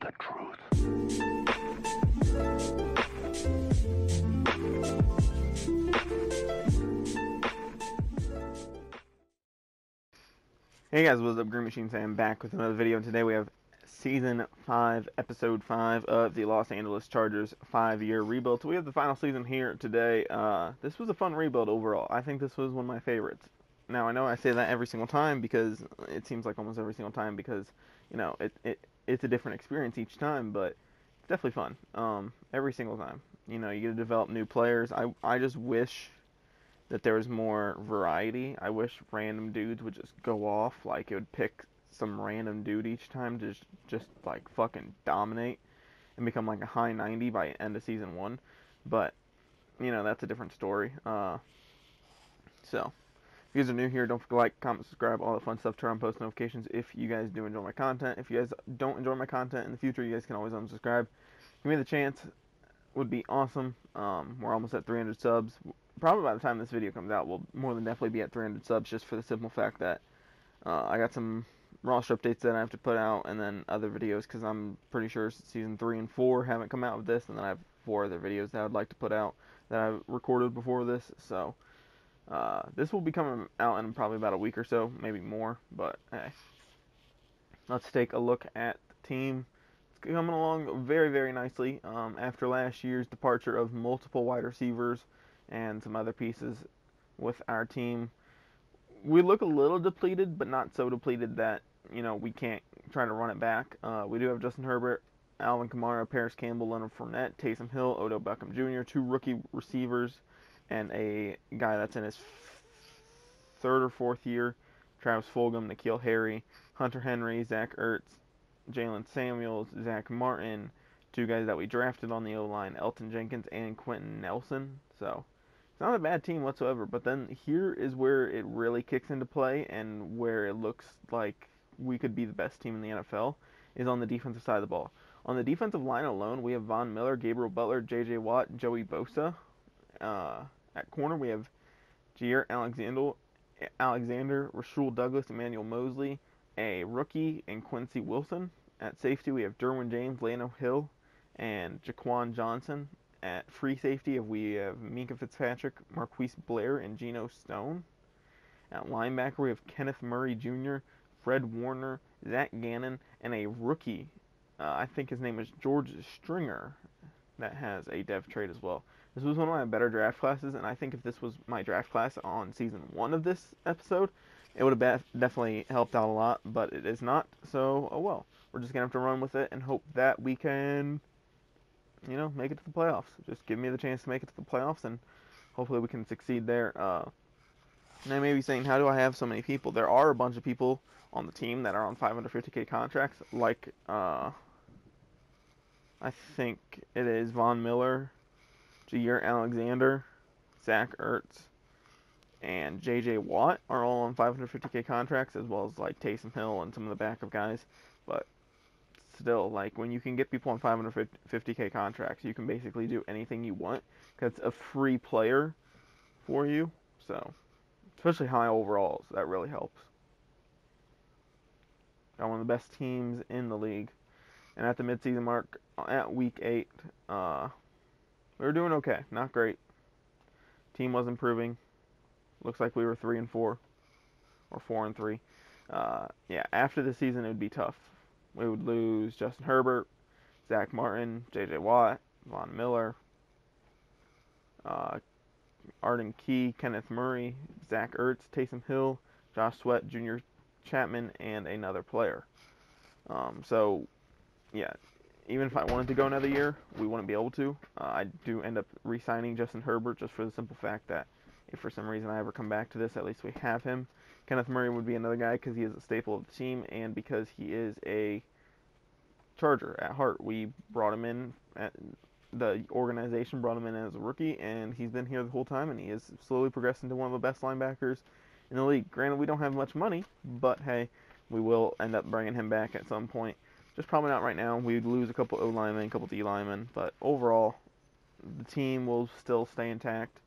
the truth. Hey guys, what's up? Green Machine Sam back with another video. And today we have season 5, episode 5 of the Los Angeles Chargers 5 year rebuild. So we have the final season here today. Uh, this was a fun rebuild overall. I think this was one of my favorites. Now, I know I say that every single time because it seems like almost every single time because, you know, it, it it's a different experience each time, but it's definitely fun. Um, every single time. You know, you get to develop new players. I, I just wish that there was more variety. I wish random dudes would just go off. Like it would pick some random dude each time to just, just like fucking dominate and become like a high 90 by end of season one. But you know that's a different story. Uh, so if you guys are new here, don't forget to like, comment, subscribe, all that fun stuff. Turn on post notifications if you guys do enjoy my content. If you guys don't enjoy my content in the future, you guys can always unsubscribe. Give me the chance. Would be awesome. Um, we're almost at 300 subs probably by the time this video comes out, we'll more than definitely be at 300 subs just for the simple fact that uh, I got some roster updates that I have to put out and then other videos because I'm pretty sure season 3 and 4 haven't come out with this and then I have four other videos that I'd like to put out that I've recorded before this so uh, this will be coming out in probably about a week or so maybe more but hey let's take a look at the team it's coming along very very nicely um, after last year's departure of multiple wide receivers and some other pieces with our team. We look a little depleted, but not so depleted that you know we can't try to run it back. Uh, we do have Justin Herbert, Alvin Kamara, Parris Campbell, Leonard Fournette, Taysom Hill, Odell Beckham Jr., two rookie receivers, and a guy that's in his third or fourth year, Travis Fulgham, N'Keal Harry, Hunter Henry, Zach Ertz, Jaylen Samuels, Zack Martin, two guys that we drafted on the O line, Elgton Jenkins and Quenton Nelson. So it's not a bad team whatsoever. But then here is where it really kicks into play and where it looks like we could be the best team in the NFL is on the defensive side of the ball. On the defensive line alone, we have Von Miller, Gabriel Butler, J.J. Watt, Joey Bosa. Uh, at corner, we have Jaire Alexander, Alexander, Rasul Douglas, Emmanuel Moseley, a rookie, and Quincy Wilson. At safety, we have Derwin James, Lano Hill, and Jaquan Johnson. At free safety, we have Minkah Fitzpatrick, Marquise Blair, and Geno Stone. At linebacker, we have Kenneth Murray Jr., Fred Warner, Zach Gannon, and a rookie. Uh, I think his name is George Stringer, that has a dev trade as well. This was one of my better draft classes, and I think if this was my draft class on season one of this episode, it would have definitely helped out a lot, but it is not, so oh well. We're just going to have to run with it and hope that we can you know, make it to the playoffs. Just give me the chance to make it to the playoffs, and hopefully we can succeed there. Uh, and I may be saying, how do I have so many people? There are a bunch of people on the team that are on 550k contracts, like uh, I think it is Von Miller, Jaire Alexander, Zach Ertz, and J.J. Watt are all on 550k contracts, as well as like Taysom Hill and some of the backup guys. But still, like when you can get people on 550k contracts, you can basically do anything you want because it's a free player for you. So, especially high overalls, that really helps. Got one of the best teams in the league, and at the midseason mark, at week eight, uh, we were doing okay, not great. Team was improving. Looks like we were three and four, or four and three. Uh, yeah, after the season, it would be tough we would lose Justin Herbert, Zack Martin, J.J. Watt, Von Miller, uh, Arden Key, Kenneth Murray, Zach Ertz, Taysom Hill, Josh Sweat, Junior Chapman, and another player. Um, so, yeah, even if I wanted to go another year, we wouldn't be able to. Uh, I do end up re-signing Justin Herbert just for the simple fact that if for some reason I ever come back to this, at least we have him. Kenneth Murray would be another guy because he is a staple of the team and because he is a Charger at heart. We brought him in at the organization brought him in as a rookie, and he's been here the whole time, and he is slowly progressing to one of the best linebackers in the league. Granted, we don't have much money, but hey, we will end up bringing him back at some point. Just probably not right now. We'd lose a couple O linemen, a couple D linemen, but overall, the team will still stay intact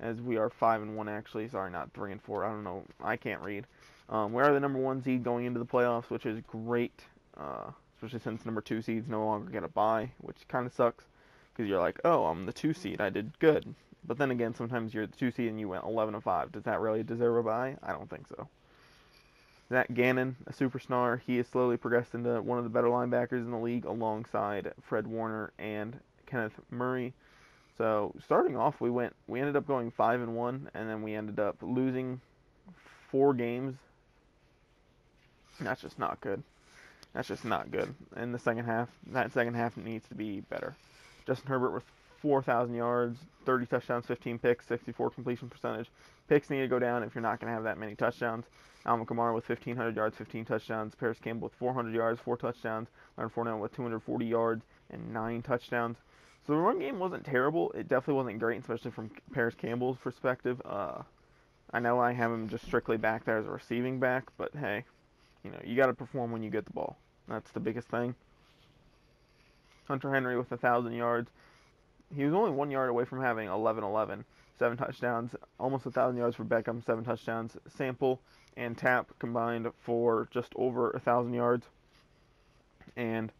as we are five and one actually. Sorry, not three and four. I don't know. I can't read. Um, we are the number one seed going into the playoffs, which is great. Uh, especially since number two seeds no longer get a bye, which kind of sucks because you're like, oh, I'm the two seed, I did good. But then again, sometimes you're the two seed and you went 11 and 5. Does that really deserve a bye? I don't think so. Zach Gannon, a superstar, he has slowly progressed into one of the better linebackers in the league alongside Fred Warner and Kenneth Murray. So starting off, we went, we ended up going five and one, and then we ended up losing four games. That's just not good. That's just not good. In the second half, that second half needs to be better. Justin Herbert with 4,000 yards, 30 touchdowns, 15 picks, 64 completion percentage. Picks need to go down if you're not going to have that many touchdowns. Alvin Kamara with 1,500 yards, 15 touchdowns. Parris Campbell with 400 yards, 4 touchdowns. Leonard Fournette with 240 yards and 9 touchdowns. So the run game wasn't terrible. It definitely wasn't great, especially from Parris Campbell's perspective. Uh, I know I have him just strictly back there as a receiving back, but hey, you know, you got to perform when you get the ball. That's the biggest thing. Hunter Henry with 1,000 yards. He was only one yard away from having 11 11. Seven touchdowns, almost 1,000 yards for Beckham, seven touchdowns. Sample and Tap combined for just over 1,000 yards and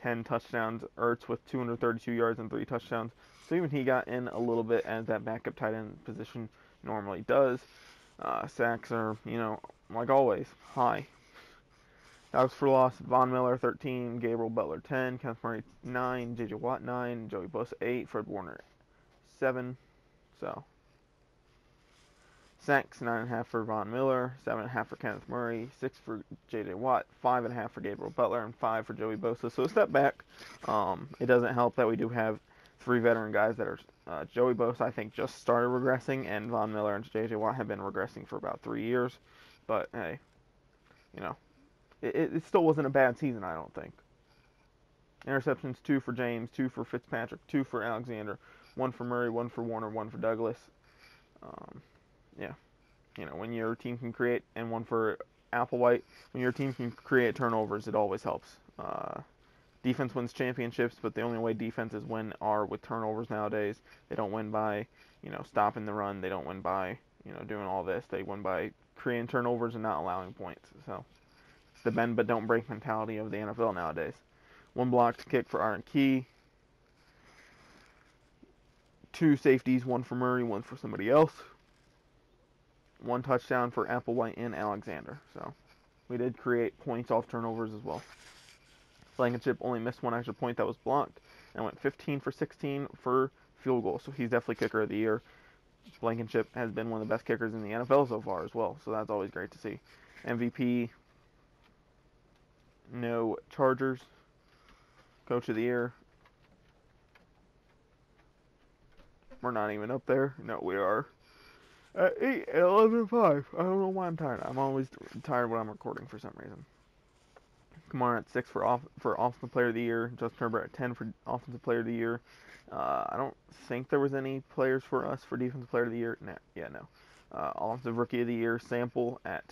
10 touchdowns. Ertz with 232 yards and three touchdowns. So even he got in a little bit as that backup tight end position normally does. Uh, sacks are, you know, like always, high. Dogs for loss, Von Miller 13, Gabriel Butler 10, Kenneth Murray 9, JJ Watt 9, Joey Bosa 8, Fred Warner 7. So, sacks 9.5 for Von Miller, 7.5 for Kenneth Murray, 6 for JJ Watt, 5.5 for Gabriel Butler, and 5 for Joey Bosa. So, a step back. Um, it doesn't help that we do have three veteran guys that are. Uh, Joey Bosa, I think, just started regressing, and Von Miller and JJ Watt have been regressing for about three years. But, hey, you know, it, it still wasn't a bad season, I don't think. Interceptions two for James, two for Fitzpatrick, two for Alexander, one for Murray, one for Warner, one for Douglas. Um, yeah, you know when your team can create, and one for Applewhite. When your team can create turnovers, it always helps. Uh, defense wins championships, but the only way defenses win are with turnovers nowadays. They don't win by you know stopping the run. They don't win by you know doing all this. They win by creating turnovers and not allowing points. So the bend but don't break mentality of the NFL nowadays. One blocked kick for Arden Key. Two safeties, one for Murray, one for somebody else. One touchdown for Applewhite and Alexander. So we did create points off turnovers as well. Blankenship only missed one extra point that was blocked and went 15 for 16 for field goal. So he's definitely kicker of the year. Blankenship has been one of the best kickers in the NFL so far as well. So that's always great to see. MVP no Chargers. Coach of the year. We're not even up there. No, we are at 8, 11, 5. I don't know why I'm tired. I'm always tired when I'm recording for some reason. Kamara at 6 for off for Offensive Player of the Year. Justin Herbert at 10 for Offensive Player of the Year. Uh, I don't think there was any players for us for Defensive Player of the Year. No, yeah, no. Uh, Offensive Rookie of the Year. Sample at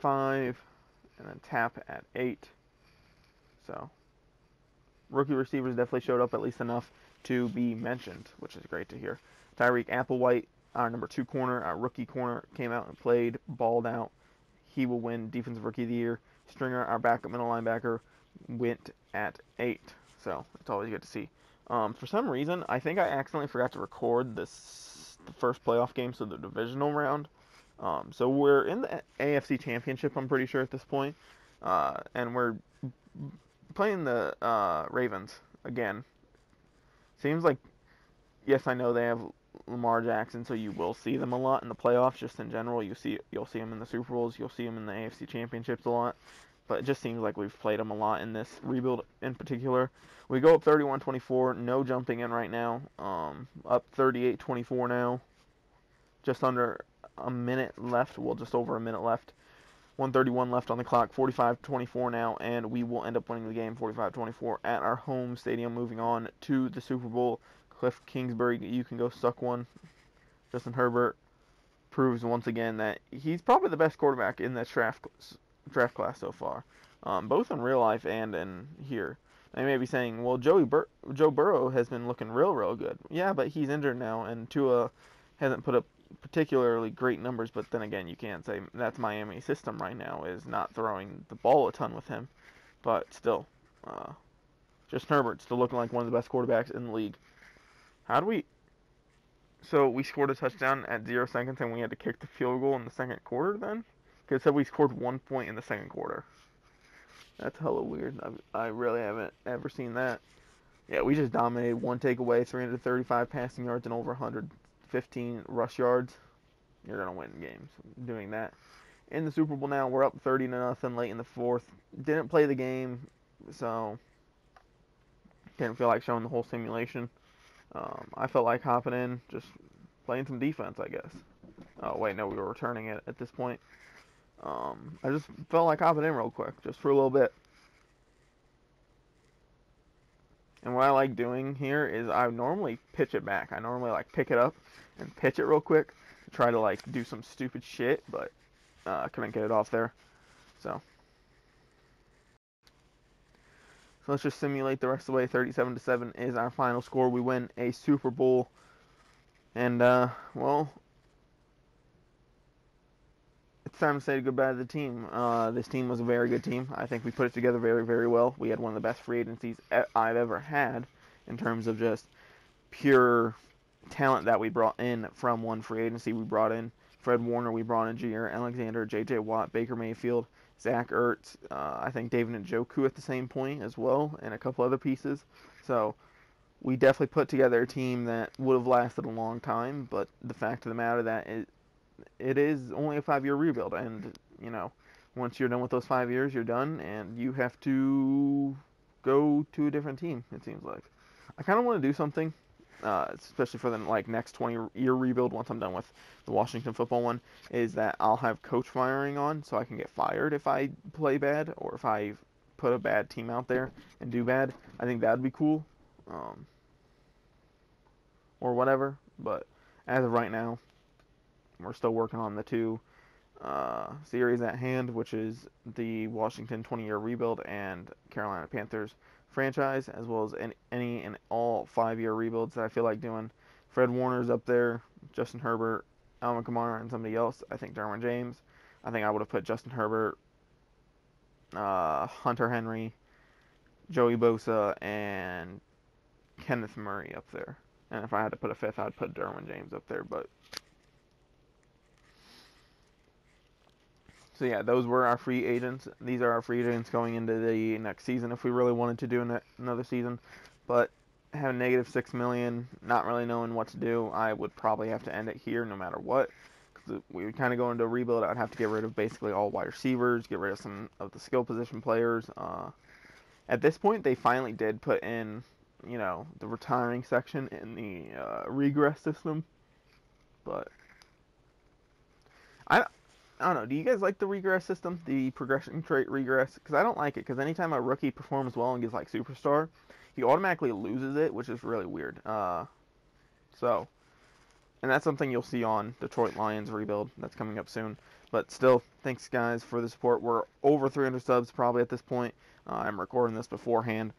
5 and then Tap at eight. So rookie receivers definitely showed up at least enough to be mentioned, which is great to hear. Tyreek Applewhite, our number two corner, our rookie corner, came out and played, balled out. He will win Defensive Rookie of the Year. Stringer, our backup middle linebacker, went at eight. So it's always good to see. Um, for some reason, I think I accidentally forgot to record this the first playoff game, so the divisional round. Um, so we're in the AFC Championship, I'm pretty sure at this point, uh, and we're playing the uh, Ravens again. Seems like, yes, I know they have Lamar Jackson, so you will see them a lot in the playoffs. Just in general, you see you'll see them in the Super Bowls, you'll see them in the AFC Championships a lot. But it just seems like we've played them a lot in this rebuild in particular. We go up 31-24, no jumping in right now. Um, up 38-24 now, just under a minute left. Well, just over a minute left. 131 left on the clock. 45-24 now, and we will end up winning the game 45-24 at our home stadium. Moving on to the Super Bowl. Kliff Kingsbury, you can go suck one. Justin Herbert proves once again that he's probably the best quarterback in this draft draft class so far, um, both in real life and in here. They may be saying, "Well, Joey Bur- Joe Burrow has been looking real, real good." Yeah, but he's injured now, and Tua hasn't put up particularly great numbers, but then again, you can't say that's Miami system right now is not throwing the ball a ton with him. but still, uh, Justin Herbert still looking like one of the best quarterbacks in the league. How do we? So we scored a touchdown at zero seconds, and we had to kick the field goal in the second quarter. Then, because said we scored one point in the second quarter. That's hella weird. I, I really haven't ever seen that. Yeah, we just dominated. One takeaway, 335 passing yards, and over 115 rush yards. You're gonna win games doing that. In the Super Bowl now, we're up 30 to nothing late in the fourth. Didn't play the game, so didn't feel like showing the whole simulation. Um, I felt like hopping in, just playing some defense, I guess. Oh wait, no, we were returning it at this point. Um, I just felt like hopping in real quick, just for a little bit. And what I like doing here is I normally pitch it back. I normally like pick it up and pitch it real quick try to like do some stupid shit, but uh, couldn't get it off there. So. So let's just simulate the rest of the way. 37 to 7 is our final score. We win a Super Bowl. And uh, well, it's time to say goodbye to the team. Uh, this team was a very good team. I think we put it together very, very well. We had one of the best free agencies I've ever had in terms of just pure talent that we brought in from one free agency. We brought in Fred Warner, we brought in Jaire Alexander, J.J. Watt, Baker Mayfield, Zach Ertz, uh, I think David and Njoku at the same point as well, and a couple other pieces. So we definitely put together a team that would have lasted a long time. But the fact of the matter that it it is only a five year rebuild, and you know once you're done with those five years, you're done, and you have to go to a different team. It seems like I kind of want to do something uh, especially for the like next 20 year rebuild once I'm done with the Washington football one, is that I'll have coach firing on so I can get fired if I play bad or if I put a bad team out there and do bad. I think that'd be cool. Um, or whatever, but as of right now, we're still working on the two uh, series at hand, which is the Washington 20 year rebuild and Carolina Panthers franchise, as well as any, and all five year rebuilds that I feel like doing. Fred Warner's up there, Justin Herbert, Alvin Kamara, and somebody else. I think Derwin James. I think I would have put Justin Herbert, uh, Hunter Henry, Joey Bosa, and Kenneth Murray up there. And if I had to put a fifth, I'd put Derwin James up there. But So yeah, those were our free agents. These are our free agents going into the next season if we really wanted to do another season. But having negative six million, not really knowing what to do, I would probably have to end it here no matter what. Because we would kind of go into a rebuild. I'd have to get rid of basically all wide receivers, get rid of some of the skill position players. Uh, at this point, they finally did put in, you know, the retiring section in the uh, regress system. But I I don't know. Do you guys like the regress system, the progression trait regress? Because I don't like it. Because anytime a rookie performs well and gets like superstar, he automatically loses it, which is really weird. Uh, so, and that's something you'll see on Detroit Lions rebuild that's coming up soon. But still, thanks guys for the support. We're over 300 subs probably at this point. Uh, I'm recording this beforehand.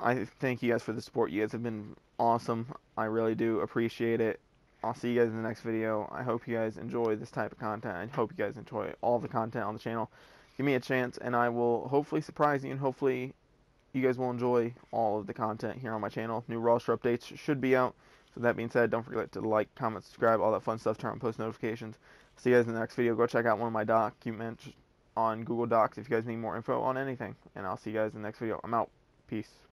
I thank you guys for the support. You guys have been awesome. I really do appreciate it. I'll see you guys in the next video. I hope you guys enjoy this type of content. I hope you guys enjoy all the content on the channel. Give me a chance, and I will hopefully surprise you, and hopefully you guys will enjoy all of the content here on my channel. New roster updates should be out. So that being said, don't forget to like, comment, subscribe, all that fun stuff. Turn on post notifications. See you guys in the next video. Go check out one of my documents on Google Docs if you guys need more info on anything. And I'll see you guys in the next video. I'm out. Peace.